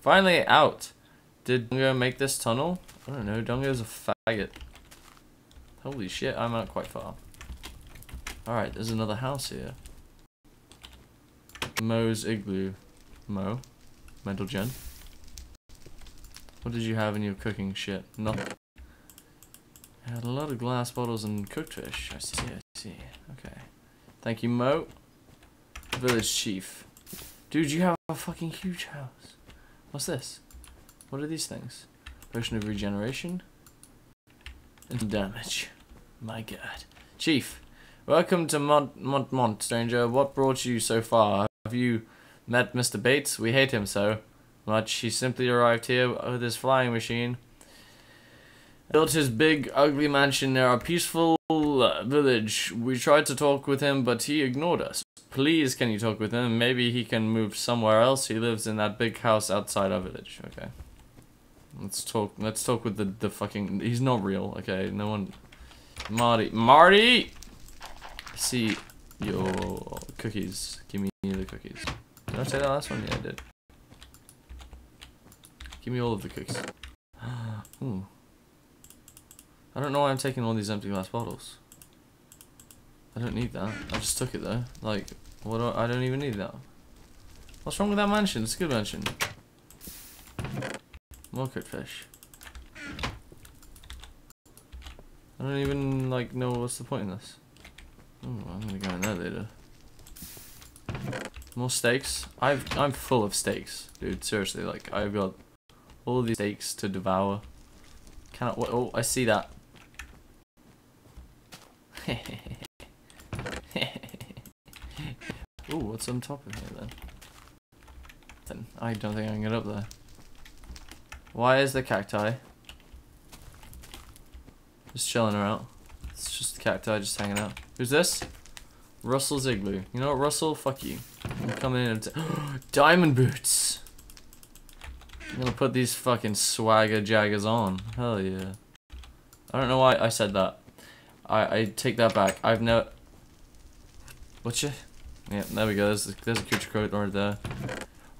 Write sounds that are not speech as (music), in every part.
Finally out. Did Dunga make this tunnel? I don't know. Dunga's a faggot. Holy shit, I'm out quite far. Alright, there's another house here. Mo's Igloo. Mo. Mental gen. What did you have in your cooking shit? Nothing. I had a lot of glass bottles and cooked fish. I see, I see. Okay. Thank you, Mo. Village chief. Dude, you have a fucking huge house. What's this? What are these things? Potion of regeneration? And damage. My god. Chief, welcome to Mont Mont Mont, stranger. What brought you so far? Have you met Mr. Bates? We hate him so much. He simply arrived here with his flying machine. Built his big, ugly mansion near our peaceful uh, village. We tried to talk with him, but he ignored us. Please, can you talk with him? Maybe he can move somewhere else. He lives in that big house outside our village. Okay. Let's talk. Let's talk with the the fucking. He's not real. Okay. No one. Marty. Marty. See your cookies. Give me the cookies. Did I say that last one? Yeah, I did. Give me all of the cookies. Ooh. (gasps) Hmm. I don't know why I'm taking all these empty glass bottles. I don't need that. I just took it though. Like, what? Do I, I don't even need that. What's wrong with that mansion? It's a good mansion. More fish. I don't even like know what's the point in this. Ooh, I'm gonna go in there later. More steaks. I've I'm full of steaks, dude. Seriously, like I've got all these steaks to devour. Cannot. Oh, oh I see that. (laughs) Ooh, what's on top of here then? Then I don't think I can get up there. Why is the cacti? Just chilling around. It's just the cacti just hanging out. Who's this? Russell's igloo. You know what, Russell? Fuck you. I'm coming in (gasps) diamond boots. I'm gonna put these fucking swagger jaggers on. Hell yeah. I don't know why I said that. I I take that back. I've never. What's you? Yeah, there we go. There's there's a creature coat right there.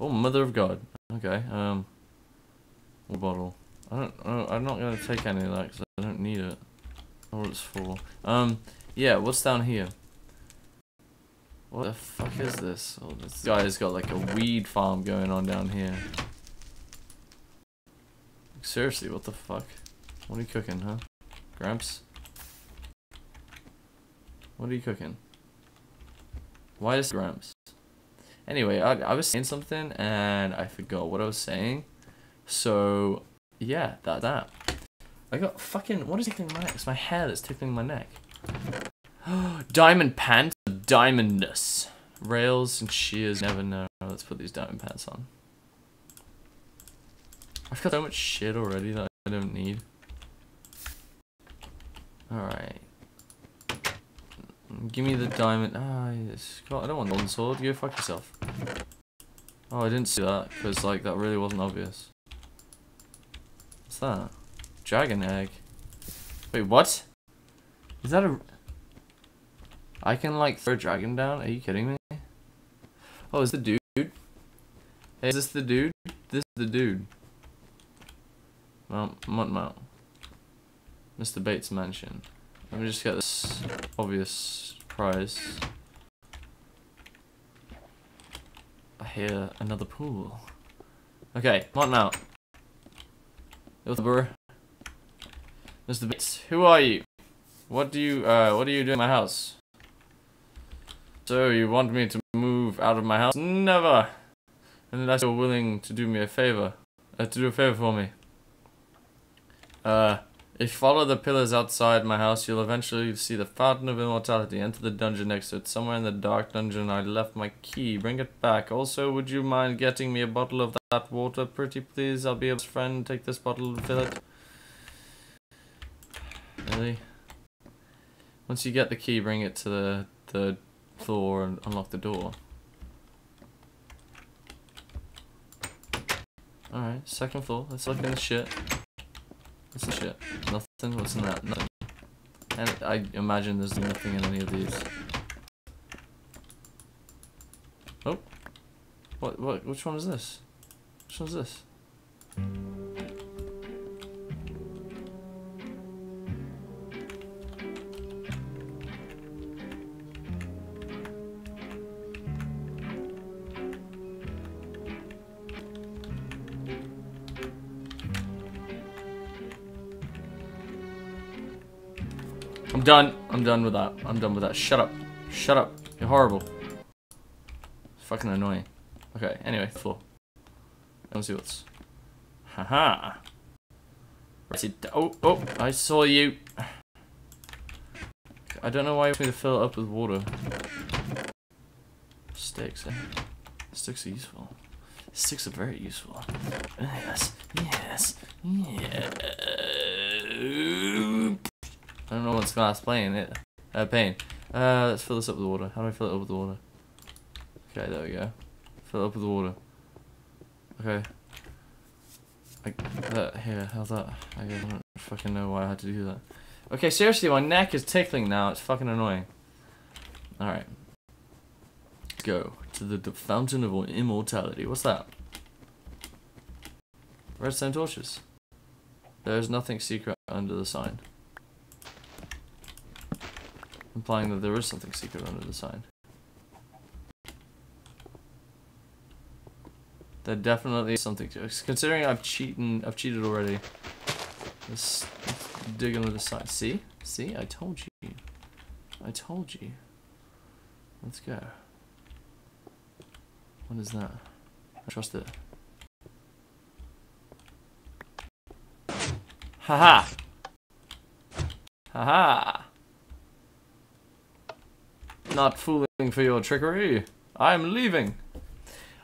Oh, mother of God. Okay. Um. What bottle? I don't. I'm not gonna take any of that because I don't need it. Or it's for. Um. Yeah. What's down here? What the fuck is this? Oh, this guy's got like a weed farm going on down here. Seriously, what the fuck? What are you cooking, huh? Gramps? What are you cooking? Why is Gramps? Anyway, I, I was saying something and I forgot what I was saying. So, yeah, that, that. I got fucking, what is tickling my neck? It's my hair that's tickling my neck. (gasps) diamond pants, diamondness. Rails and shears, never know. Let's put these diamond pants on. I've got so much shit already that I don't need. Alright. Give me the diamond. Ah. God, I don't want the sword. Go fuck yourself. Oh, I didn't see that because like that really wasn't obvious. What's that? Dragon egg. Wait, what? Is that a? I can like throw a dragon down? Are you kidding me? Oh, is the dude? Hey, is this the dude? This is the dude. Mount, Mount, Mount. Mr. Bates Mansion. Let me just get this obvious prize. I hear another pool. Okay, come on now. Mr. Bates, who are you? What do you, uh, what do you do in my house? So, you want me to move out of my house? Never! Unless you're willing to do me a favor. Uh, to do a favor for me. Uh, if you follow the pillars outside my house, you'll eventually see the Fountain of Immortality. Enter the dungeon next to it. Somewhere in the dark dungeon, I left my key. Bring it back. Also, would you mind getting me a bottle of that water, pretty please? I'll be a friend. Take this bottle and fill it. Really? Once you get the key, bring it to the, the floor and unlock the door. Alright. second floor. Let's look in the shit. What's the shit? Nothing. What's in that? Nothing. And I imagine there's nothing in any of these. Oh. What? What? Which one is this? Which one is this? I'm done. I'm done with that. I'm done with that. Shut up. Shut up. You're horrible. It's fucking annoying. Okay, anyway, floor. Let's see what's. Haha. Oh, oh, I saw you. I don't know why you want me to fill it up with water. Sticks, eh? Sticks are useful. Sticks are very useful. Yes, yes, yeah. I don't know what's glass playing it. Uh, pain. Uh, let's fill this up with water. How do I fill it up with water? Okay, there we go. Fill it up with water. Okay. Like that here, how's that? I don't fucking know why I had to do that. Okay, seriously, my neck is tickling now. It's fucking annoying. Alright. Go to the, the Fountain of Immortality. What's that? Redstone torches. There's nothing secret under the sign. Implying that there is something secret under the sign. That definitely is something to Considering I've cheated, I've cheated already. Let's, let's dig under the side. See? See? I told you. I told you. Let's go. What is that? I trust it. Haha! Haha! Not fooling for your trickery. I'm leaving.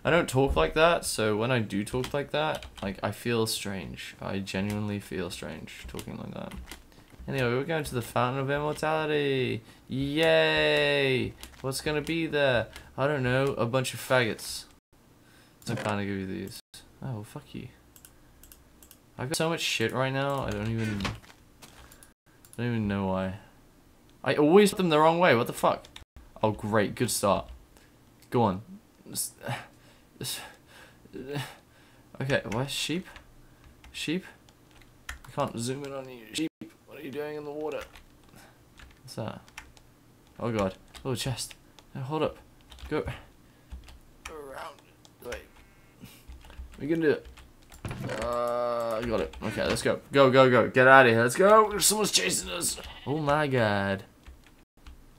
I don't talk like that, so when I do talk like that, like, I feel strange. I genuinely feel strange talking like that. Anyway, we're going to the Fountain of Immortality. Yay! What's gonna be there? I don't know, a bunch of faggots. I'm gonna give you these. Oh, well, fuck you. I've got so much shit right now, I don't even... I don't even know why. I always put them the wrong way, what the fuck? Oh, great, good start. Go on. Okay, what? Sheep? Sheep? I can't zoom in on you. Sheep, what are you doing in the water? What's that? Oh god. Oh, chest. Now, hold up. Go. Around. Wait. We can do it. Uh, got it. Okay, let's go. Go, go, go. Get out of here. Let's go. Someone's chasing us. Oh my god.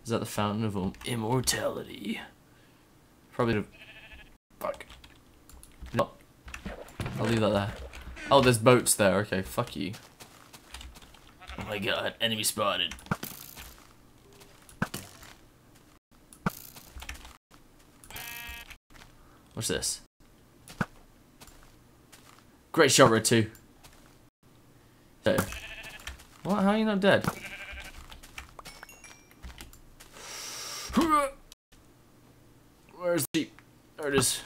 Is that the fountain of immortality? Probably the... Fuck. No. I'll leave that there. Oh, there's boats there. Okay, fuck you. Oh my god, enemy spotted. What's this? Great shot, Red 2. There. What? How are you not dead? Where's the... There it is.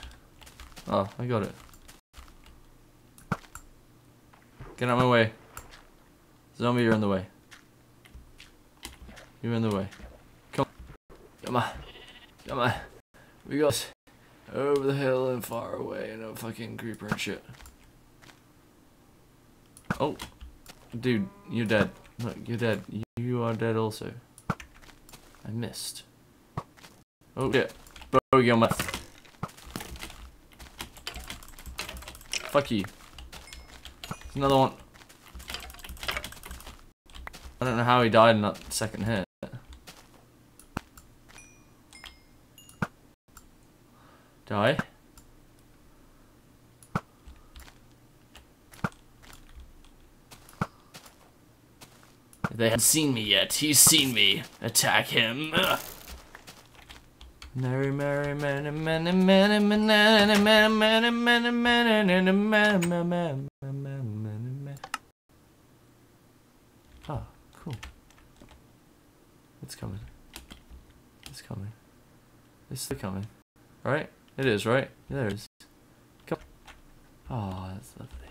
Oh, I got it. Get out of my way. Zombie, you're in the way. You're in the way. Come on. Come on. Come on. We got over the hill and far away and a fucking creeper and shit. Oh. Dude, you're dead. Look, you're dead. You are dead also. I missed. Oh shit. My... Fuck you. There's another one. I don't know how he died in that second hit. Die. They haven't seen me yet. He's seen me. Attack him. Ugh. Merry, merry, merry, merry, merry, merry, merry, merry, merry, merry, merry, merry, merry, merry, Ah, cool. It's coming. It's coming. It's still coming. Right? It is, right? There it is. Come. Oh, that's lovely.